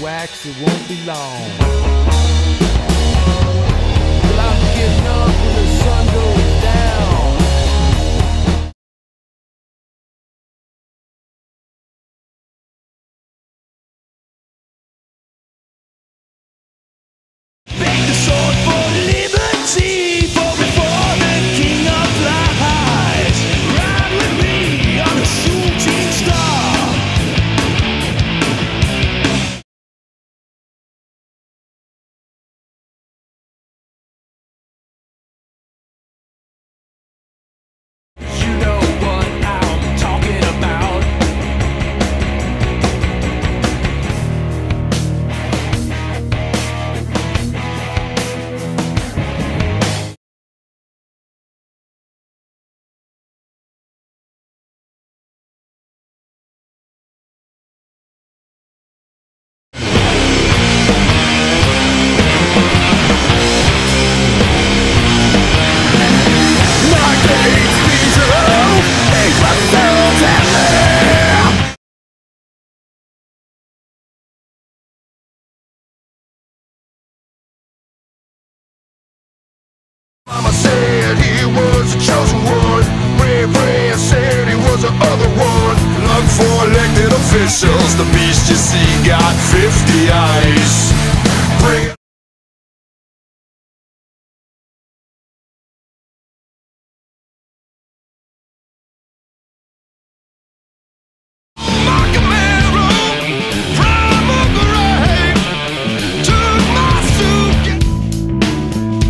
wax, it won't be long. Well, I'm getting up when the sun goes was a chosen one. Ray Ray said he was the other one. Look for elected officials. The beast you see got 50 eyes. Bring.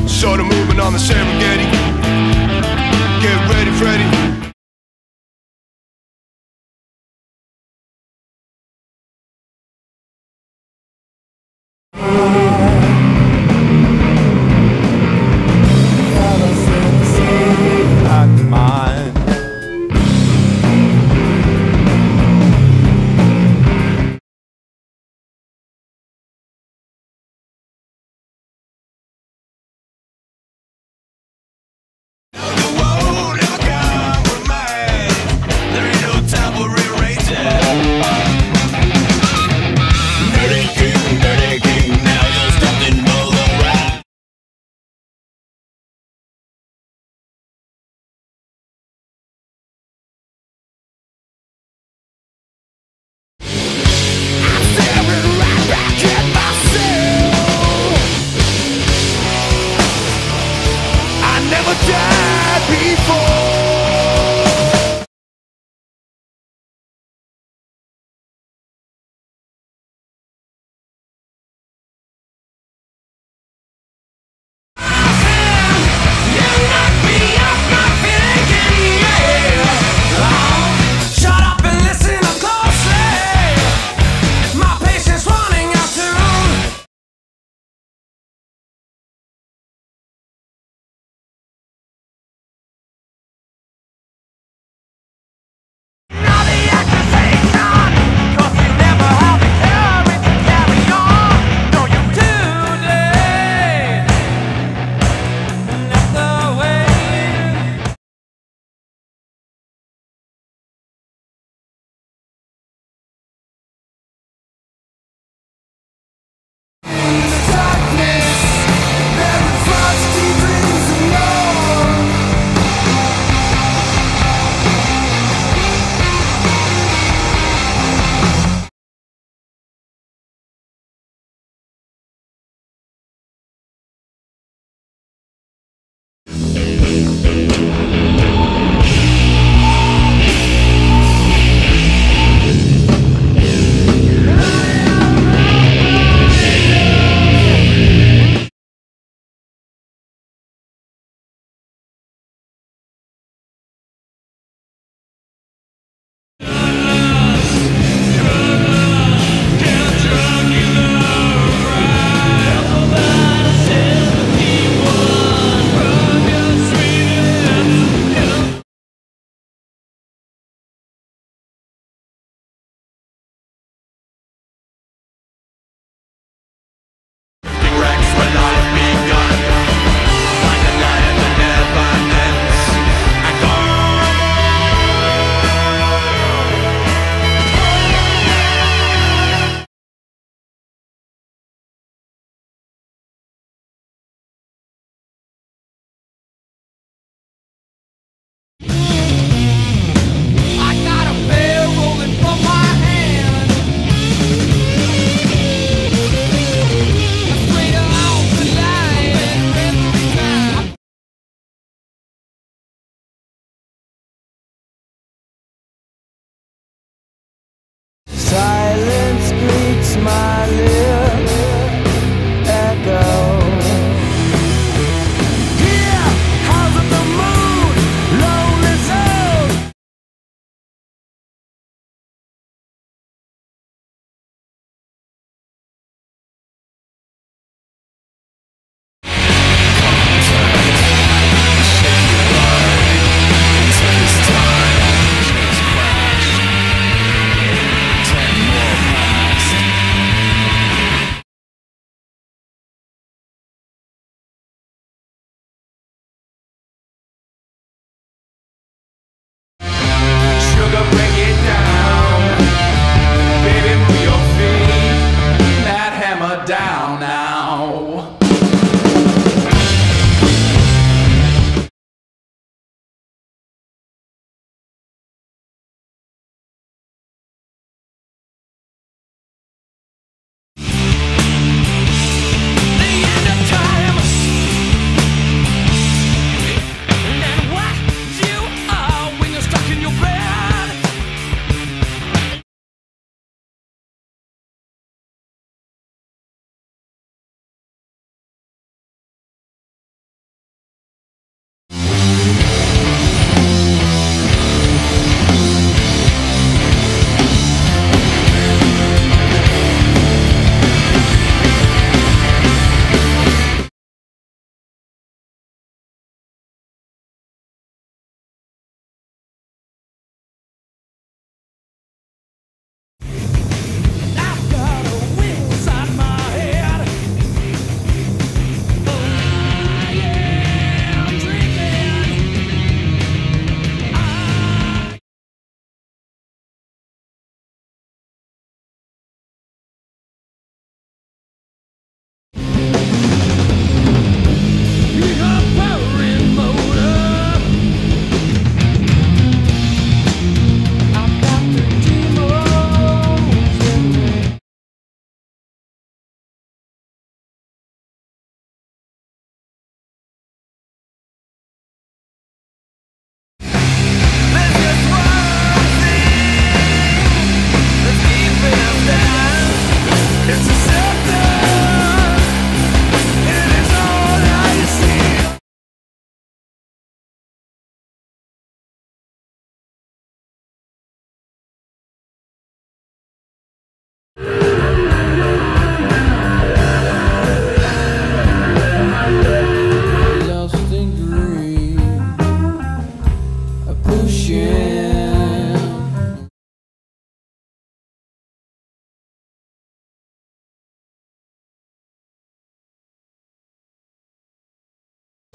Sort of moving on the Serengeti. Silence greets my lips.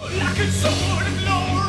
Like a sword of glory,